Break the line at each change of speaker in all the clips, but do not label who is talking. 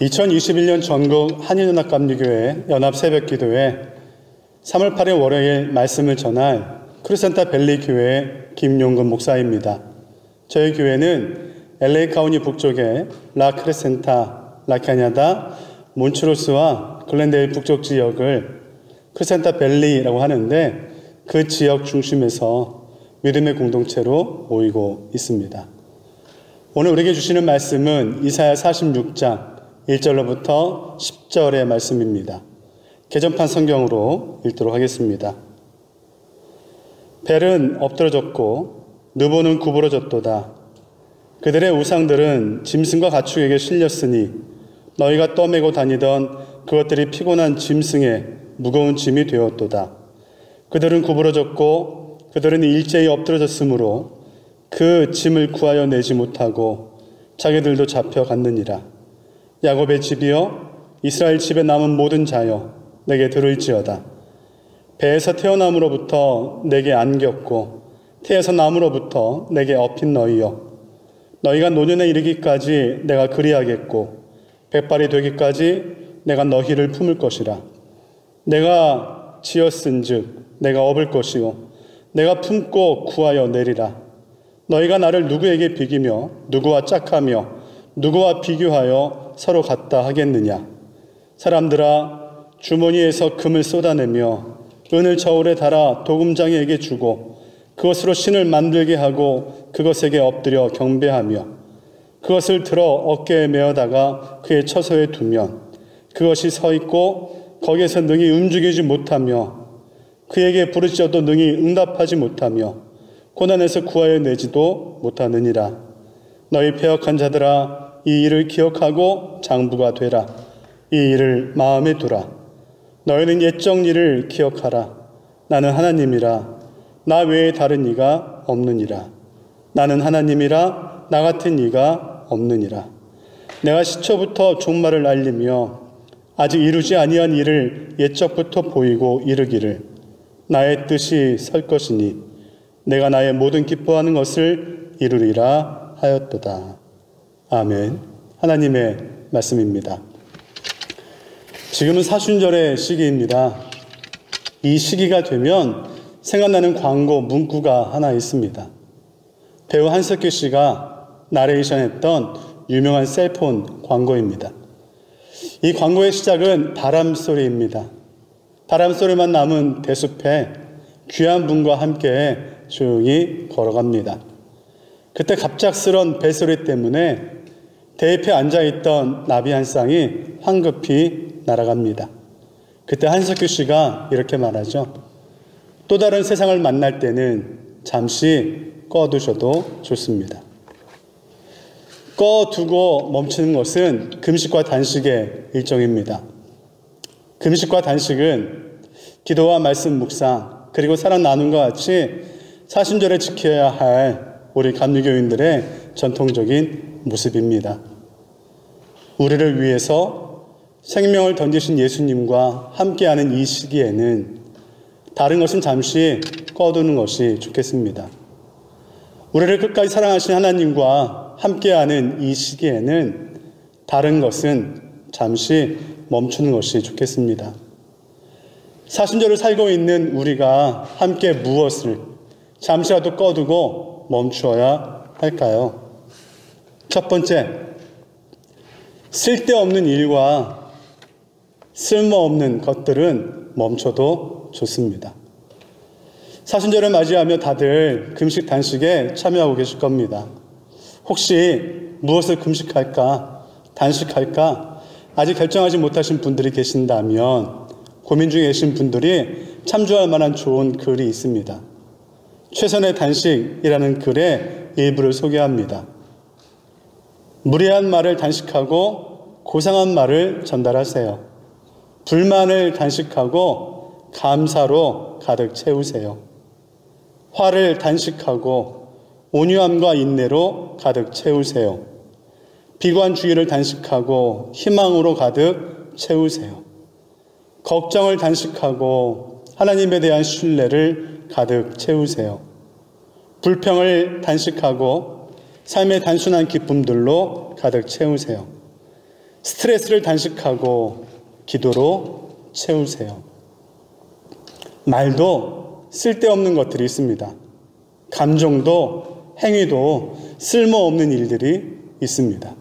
(2021년) 전국 한인연합감리교회 연합 새벽기도회 3월 8일 월요일 말씀을 전할 크리센타 벨리 교회 김용근 목사입니다. 저희 교회는 LA 카운티 북쪽의 라 크리센타, 라카냐다, 몬트로스와 글렌데일 북쪽 지역을 크리센타 벨리라고 하는데 그 지역 중심에서 믿음의 공동체로 모이고 있습니다. 오늘 우리에게 주시는 말씀은 이사야 46장 1절로부터 10절의 말씀입니다. 개정판 성경으로 읽도록 하겠습니다. 벨은 엎드러졌고 느보는 구부러졌도다. 그들의 우상들은 짐승과 가축에게 실렸으니 너희가 떠매고 다니던 그것들이 피곤한 짐승의 무거운 짐이 되었도다. 그들은 구부러졌고 그들은 일제히 엎드러졌으므로 그 짐을 구하여 내지 못하고 자기들도 잡혀갔느니라. 야곱의 집이여 이스라엘 집에 남은 모든 자여 내게 들을지어다. 배에서 태어남으로부터 내게 안겼고 태에서 남으로부터 내게 업힌 너희여 너희가 노년에 이르기까지 내가 그리하겠고 백발이 되기까지 내가 너희를 품을 것이라. 내가 지었은즉 내가 업을 것이요 내가 품고 구하여 내리라. 너희가 나를 누구에게 비기며 누구와 짝하며 누구와 비교하여 서로 같다 하겠느냐? 사람들아 주머니에서 금을 쏟아내며 은을 저울에 달아 도금장에게 주고 그것으로 신을 만들게 하고 그것에게 엎드려 경배하며 그것을 들어 어깨에 메어다가 그의 처소에 두면 그것이 서 있고 거기에서 능히 움직이지 못하며 그에게 부르짖어도 능히 응답하지 못하며 고난에서 구하여 내지도 못하느니라 너희 폐역한 자들아 이 일을 기억하고 장부가 되라. 이 일을 마음에 두라. 너희는 옛적 일을 기억하라. 나는 하나님이라. 나 외에 다른 이가 없느니라. 나는 하나님이라. 나 같은 이가 없느니라. 내가 시초부터 종말을 알리며 아직 이루지 아니한 일을 옛적부터 보이고 이르기를 나의 뜻이 설 것이니 내가 나의 모든 기뻐하는 것을 이루리라 하였도다. 아멘. 하나님의 말씀입니다. 지금은 사순절의 시기입니다. 이 시기가 되면 생각나는 광고 문구가 하나 있습니다. 배우 한석규 씨가 나레이션 했던 유명한 셀폰 광고입니다. 이 광고의 시작은 바람 소리입니다. 바람 소리만 남은 대숲에 귀한 분과 함께 조용히 걸어갑니다. 그때 갑작스런 벨소리 때문에 대잎에 앉아있던 나비 한 쌍이 황급히 날아갑니다. 그때 한석규 씨가 이렇게 말하죠. 또 다른 세상을 만날 때는 잠시 꺼두셔도 좋습니다. 꺼두고 멈추는 것은 금식과 단식의 일정입니다. 금식과 단식은 기도와 말씀 묵상 그리고 사랑 나눔과 같이 사순절에 지켜야 할 우리 감리교인들의 전통적인 모습입니다. 우리를 위해서 생명을 던지신 예수님과 함께하는 이 시기에는 다른 것은 잠시 꺼두는 것이 좋겠습니다. 우리를 끝까지 사랑하신 하나님과 함께하는 이 시기에는 다른 것은 잠시 멈추는 것이 좋겠습니다. 사순절을 살고 있는 우리가 함께 무엇을 잠시라도 꺼두고 멈추어야 할까요? 첫 번째, 쓸데없는 일과 쓸모없는 것들은 멈춰도 좋습니다. 사순절을 맞이하며 다들 금식 단식에 참여하고 계실 겁니다. 혹시 무엇을 금식할까, 단식할까, 아직 결정하지 못하신 분들이 계신다면 고민 중에 계신 분들이 참조할 만한 좋은 글이 있습니다. 최선의 단식이라는 글의 일부를 소개합니다. 무례한 말을 단식하고 고상한 말을 전달하세요. 불만을 단식하고 감사로 가득 채우세요. 화를 단식하고 온유함과 인내로 가득 채우세요. 비관주의를 단식하고 희망으로 가득 채우세요. 걱정을 단식하고 하나님에 대한 신뢰를 가득 채우세요. 불평을 단식하고 삶의 단순한 기쁨들로 가득 채우세요. 스트레스를 단식하고 기도로 채우세요. 말도 쓸데없는 것들이 있습니다. 감정도 행위도 쓸모없는 일들이 있습니다.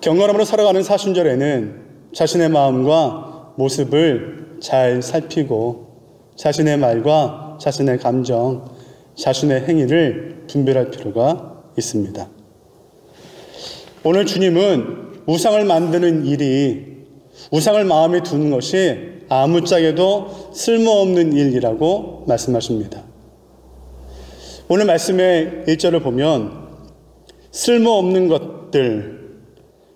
경건함으로 살아가는 사순절에는 자신의 마음과 모습을 잘 살피고 자신의 말과 자신의 감정, 자신의 행위를 분별할 필요가 있습니다. 오늘 주님은 우상을 만드는 일이 우상을 마음에 두는 것이 아무짝에도 쓸모없는 일이라고 말씀하십니다. 오늘 말씀의 1절을 보면 쓸모없는 것들,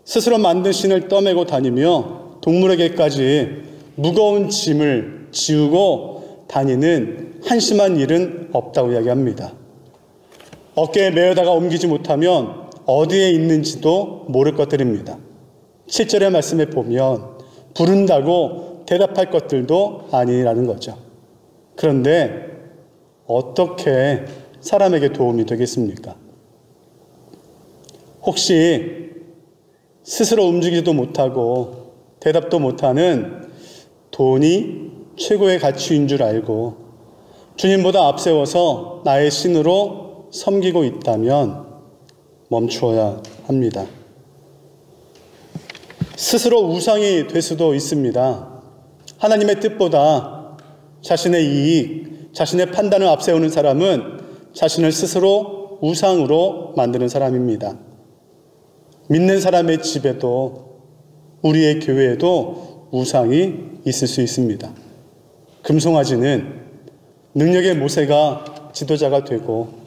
스스로 만든 신을 떠매고 다니며 동물에게까지 무거운 짐을 지우고 다니는 한심한 일은 없다고 이야기합니다. 어깨에 메어다가 옮기지 못하면 어디에 있는지도 모를 것들입니다. 7절의 말씀에 보면 부른다고 대답할 것들도 아니라는 거죠. 그런데 어떻게 사람에게 도움이 되겠습니까? 혹시 스스로 움직이지도 못하고 대답도 못하는 돈이 최고의 가치인 줄 알고 주님보다 앞세워서 나의 신으로 섬기고 있다면 멈추어야 합니다. 스스로 우상이 될 수도 있습니다. 하나님의 뜻보다 자신의 이익, 자신의 판단을 앞세우는 사람은 자신을 스스로 우상으로 만드는 사람입니다. 믿는 사람의 집에도 우리의 교회에도 우상이 있을 수 있습니다. 금송아지는 능력의 모세가 지도자가 되고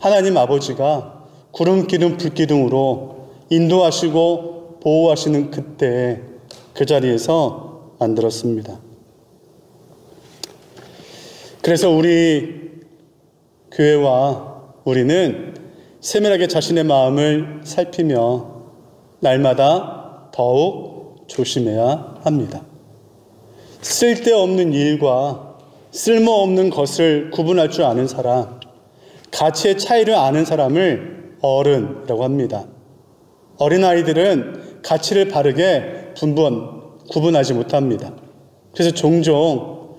하나님 아버지가 구름 기둥 불 기둥으로 인도하시고 보호하시는 그때 그 자리에서 만들었습니다. 그래서 우리 교회와 우리는 세밀하게 자신의 마음을 살피며 날마다 더욱 조심해야 합니다. 쓸데없는 일과 쓸모없는 것을 구분할 줄 아는 사람, 가치의 차이를 아는 사람을 어른이라고 합니다. 어린아이들은 가치를 바르게 분분, 구분하지 못합니다. 그래서 종종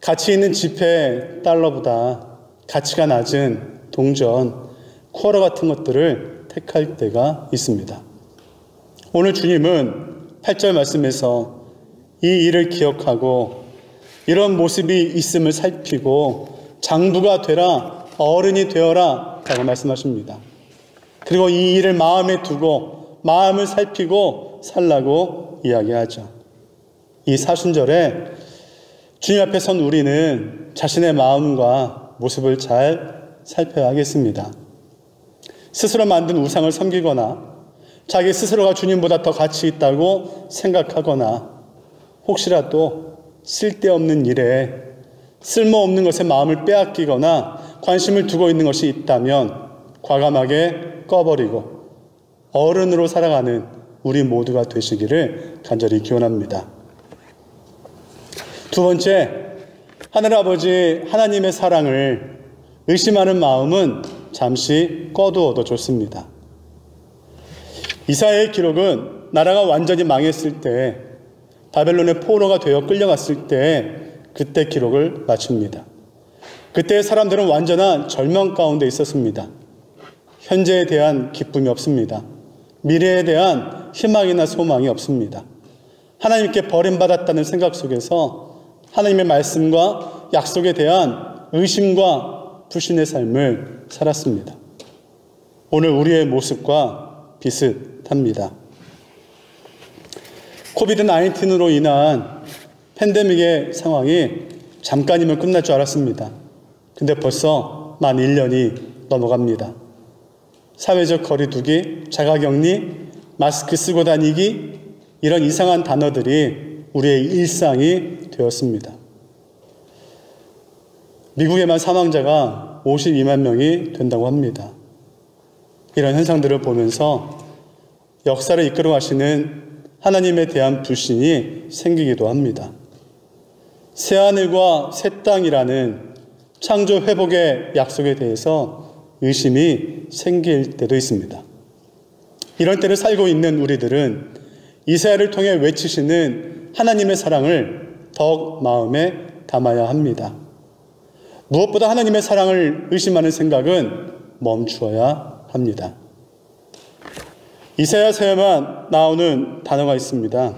가치 있는 지폐 달러보다 가치가 낮은 동전, 쿼러 같은 것들을 택할 때가 있습니다. 오늘 주님은 8절 말씀에서 이 일을 기억하고 이런 모습이 있음을 살피고 장부가 되라 어른이 되어라 라고 말씀하십니다. 그리고 이 일을 마음에 두고 마음을 살피고 살라고 이야기하죠. 이 사순절에 주님 앞에 선 우리는 자신의 마음과 모습을 잘 살펴야겠습니다. 스스로 만든 우상을 섬기거나 자기 스스로가 주님보다 더 가치 있다고 생각하거나 혹시라도 쓸데없는 일에 쓸모없는 것에 마음을 빼앗기거나 관심을 두고 있는 것이 있다면 과감하게 꺼버리고 어른으로 살아가는 우리 모두가 되시기를 간절히 기원합니다. 두 번째, 하늘 아버지 하나님의 사랑을 의심하는 마음은 잠시 꺼두어도 좋습니다. 이사야의 기록은 나라가 완전히 망했을 때 바벨론의 포로가 되어 끌려갔을 때 그때 기록을 마칩니다. 그때 사람들은 완전한 절망 가운데 있었습니다. 현재에 대한 기쁨이 없습니다. 미래에 대한 희망이나 소망이 없습니다. 하나님께 버림받았다는 생각 속에서 하나님의 말씀과 약속에 대한 의심과 불신의 삶을 살았습니다. 오늘 우리의 모습과 비슷합니다. 코비드 19으로 인한 팬데믹의 상황이 잠깐이면 끝날 줄 알았습니다. 근데 벌써 만 1년이 넘어갑니다. 사회적 거리두기, 자가격리, 마스크 쓰고 다니기, 이런 이상한 단어들이 우리의 일상이 되었습니다. 미국에만 사망자가 52만 명이 된다고 합니다. 이런 현상들을 보면서 역사를 이끌어 가시는 하나님에 대한 불신이 생기기도 합니다. 새하늘과 새 땅이라는 창조 회복의 약속에 대해서 의심이 생길 때도 있습니다. 이런 때를 살고 있는 우리들은 이사야를 통해 외치시는 하나님의 사랑을 더욱 마음에 담아야 합니다. 무엇보다 하나님의 사랑을 의심하는 생각은 멈추어야 합니다. 이사야서에만 나오는 단어가 있습니다.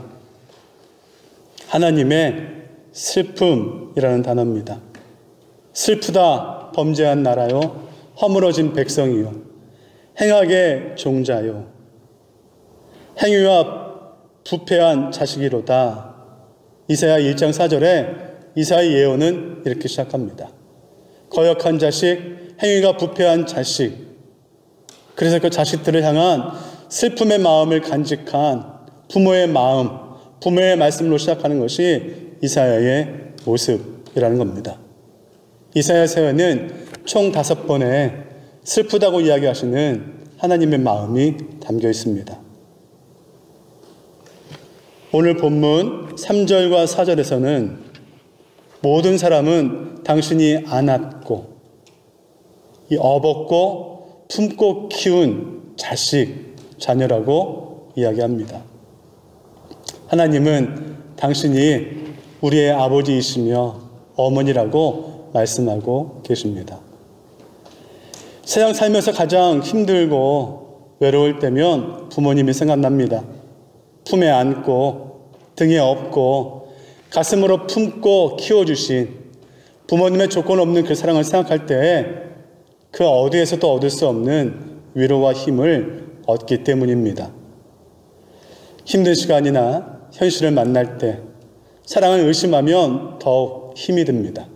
하나님의 슬픔이라는 단어입니다. 슬프다 범죄한 나라요 허물어진 백성이요 행악의 종자요 행위와 부패한 자식이로다. 이사야 1장 4절에 이사야 예언은 이렇게 시작합니다. 거역한 자식, 행위가 부패한 자식. 그래서 그 자식들을 향한 슬픔의 마음을 간직한 부모의 마음, 부모의 말씀으로 시작하는 것이 이사야의 모습이라는 겁니다. 이사야 세원은 총 다섯 번의 슬프다고 이야기하시는 하나님의 마음이 담겨 있습니다. 오늘 본문 3절과 4절에서는 모든 사람은 당신이 안았고 이 업었고 품고 키운 자식, 자녀라고 이야기합니다. 하나님은 당신이 우리의 아버지이시며 어머니라고 말씀하고 계십니다. 세상 살면서 가장 힘들고 외로울 때면 부모님이 생각납니다. 품에 안고 등에 업고 가슴으로 품고 키워주신 부모님의 조건 없는 그 사랑을 생각할 때그 어디에서도 얻을 수 없는 위로와 힘을 얻기 때문입니다. 힘든 시간이나 현실을 만날 때 사랑을 의심하면 더욱 힘이 듭니다.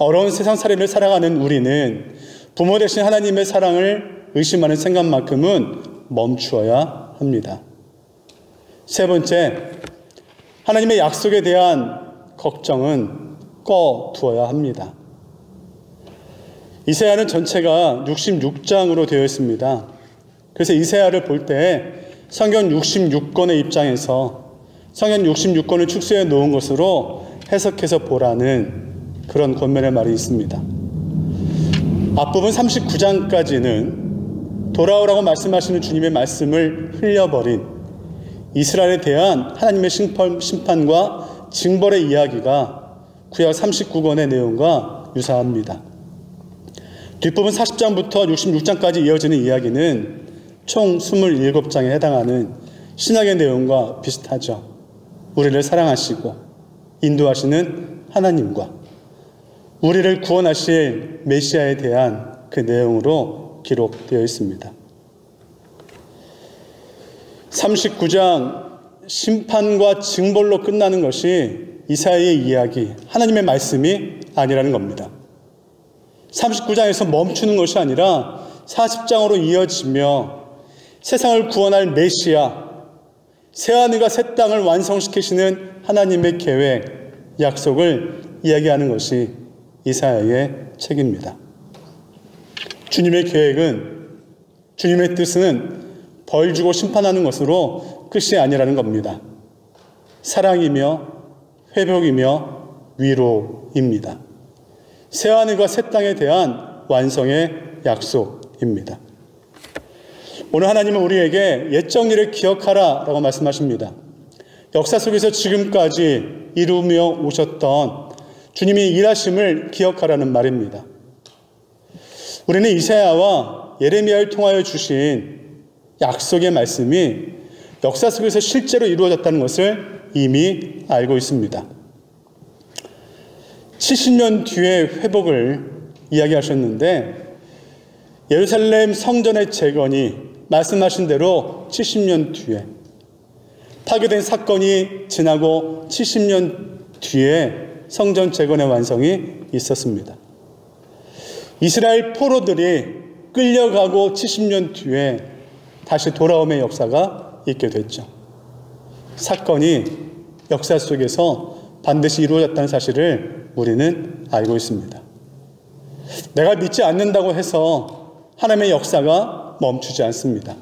어려운 세상 살이를 살아가는 우리는 부모 대신 하나님의 사랑을 의심하는 생각만큼은 멈추어야 합니다. 세 번째, 하나님의 약속에 대한 걱정은 꺼두어야 합니다. 이세야는 전체가 66장으로 되어 있습니다. 그래서 이세야를 볼 때 성경 66권의 입장에서 성경 66권을 축소해 놓은 것으로 해석해서 보라는 그런 권면의 말이 있습니다. 앞부분 39장까지는 돌아오라고 말씀하시는 주님의 말씀을 흘려버린 이스라엘에 대한 하나님의 심판과 징벌의 이야기가 구약 39권의 내용과 유사합니다. 뒷부분 40장부터 66장까지 이어지는 이야기는 총 27장에 해당하는 신약의 내용과 비슷하죠. 우리를 사랑하시고 인도하시는 하나님과 우리를 구원하실 메시아에 대한 그 내용으로 기록되어 있습니다. 39장 심판과 징벌로 끝나는 것이 이사야의 이야기, 하나님의 말씀이 아니라는 겁니다. 39장에서 멈추는 것이 아니라 40장으로 이어지며 세상을 구원할 메시아, 새하늘과 새 땅을 완성시키시는 하나님의 계획, 약속을 이야기하는 것이 이사야의 책입니다. 주님의 계획은 주님의 뜻은 벌 주고 심판하는 것으로 끝이 아니라는 겁니다. 사랑이며 회복이며 위로입니다. 새 하늘과 새 땅에 대한 완성의 약속입니다. 오늘 하나님은 우리에게 옛 정리를 기억하라 라고 말씀하십니다. 역사 속에서 지금까지 이루며 오셨던 주님이 일하심을 기억하라는 말입니다. 우리는 이사야와 예레미야를 통하여 주신 약속의 말씀이 역사 속에서 실제로 이루어졌다는 것을 이미 알고 있습니다. 70년 뒤의 회복을 이야기하셨는데 예루살렘 성전의 재건이 말씀하신 대로 70년 뒤에 파괴된 사건이 지나고 70년 뒤에 성전 재건의 완성이 있었습니다. 이스라엘 포로들이 끌려가고 70년 뒤에 다시 돌아옴의 역사가 있게 됐죠. 사건이 역사 속에서 반드시 이루어졌다는 사실을 우리는 알고 있습니다. 내가 믿지 않는다고 해서 하나님의 역사가 멈추지 않습니다.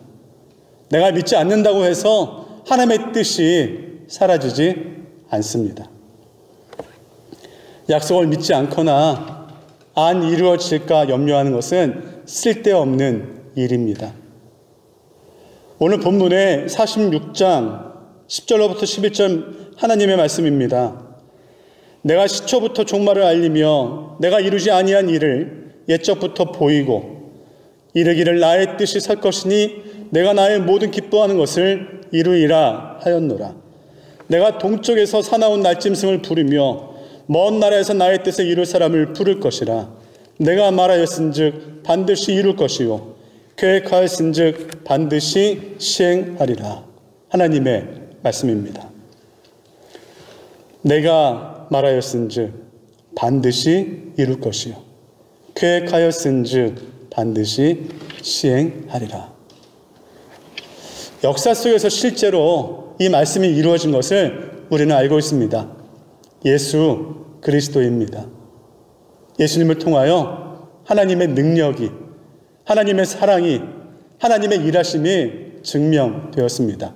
내가 믿지 않는다고 해서 하나님의 뜻이 사라지지 않습니다. 약속을 믿지 않거나 안 이루어질까 염려하는 것은 쓸데없는 일입니다. 오늘 본문의 46장 10절로부터 11절 하나님의 말씀입니다. 내가 시초부터 종말을 알리며 내가 이루지 아니한 일을 옛적부터 보이고 이르기를 나의 뜻이 설 것이니 내가 나의 모든 기뻐하는 것을 이루이라 하였노라. 내가 동쪽에서 사나운 날짐승을 부르며 먼 나라에서 나의 뜻을 이룰 사람을 부를 것이라. 내가 말하였은즉 반드시 이룰 것이요 계획하였은즉 반드시 시행하리라. 하나님의 말씀입니다. 내가 말하였은즉 반드시 이룰 것이요 계획하였은즉 반드시 시행하리라. 역사 속에서 실제로 이 말씀이 이루어진 것을 우리는 알고 있습니다. 예수 그리스도입니다. 예수님을 통하여 하나님의 능력이, 하나님의 사랑이, 하나님의 일하심이 증명되었습니다.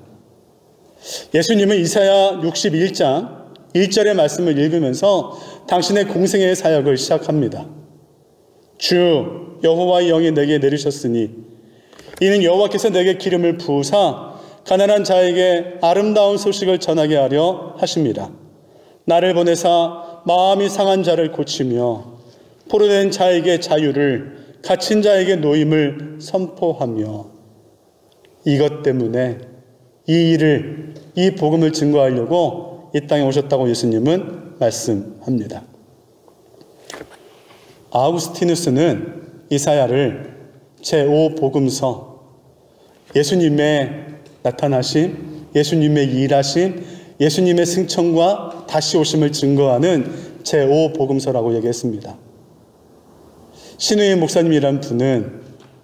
예수님은 이사야 61장 1절의 말씀을 읽으면서 당신의 공생의 사역을 시작합니다. 주 여호와의 영이 내게 내리셨으니 이는 여호와께서 내게 기름을 부으사 가난한 자에게 아름다운 소식을 전하게 하려 하십니다. 나를 보내사 마음이 상한 자를 고치며 포로된 자에게 자유를 갇힌 자에게 노임을 선포하며 이것 때문에 이 일을 이 복음을 증거하려고 이 땅에 오셨다고 예수님은 말씀합니다. 아우스티누스는 이사야를 제5 복음서 예수님의 나타나심, 예수님의 일하심, 예수님의 승천과 다시 오심을 증거하는 제5복음서라고 얘기했습니다. 신의의 목사님이란 분은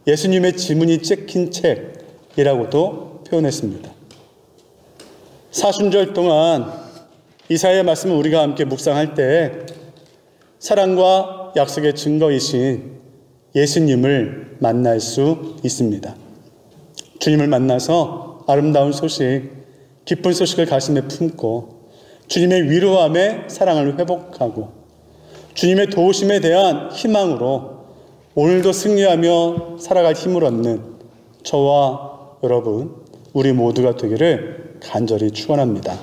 예수님의 지문이 찍힌 책이라고도 표현했습니다. 사순절 동안 이사의 말씀을 우리가 함께 묵상할 때 사랑과 약속의 증거이신 예수님을 만날 수 있습니다. 주님을 만나서 아름다운 소식, 기쁜 소식을 가슴에 품고 주님의 위로함에 사랑을 회복하고 주님의 도우심에 대한 희망으로 오늘도 승리하며 살아갈 힘을 얻는 저와 여러분 우리 모두가 되기를 간절히 축원합니다.